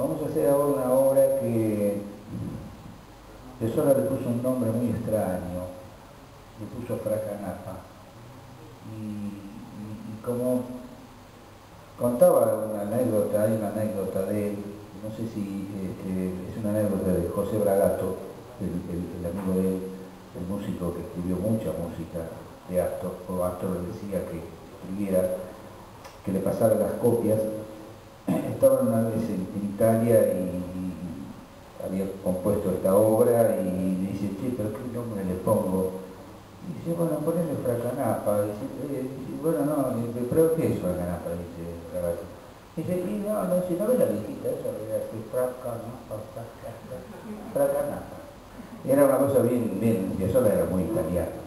Vamos a hacer ahora una obra que Pessoa le puso un nombre muy extraño, le puso Fracanapa. Y, y, como contaba una anécdota, hay una anécdota de él, no sé si este, es una anécdota de José Bragato, el, amigo de él, el músico que escribió mucha música de Astor, o Astor le decía que escribiera, que le pasara las copias. Estaba una vez en Italia y había compuesto esta obra y dice, che, pero ¿qué nombre le pongo? Y dice, bueno, ponele Fracanapa. Dice, eh, bueno, no, pero ¿qué es Fracanapa? Dice Dice, y no, no, si no ve la viejita, eso era así, Fracanapa, Fracanapa. Era una cosa bien, bien, y eso era muy italiana.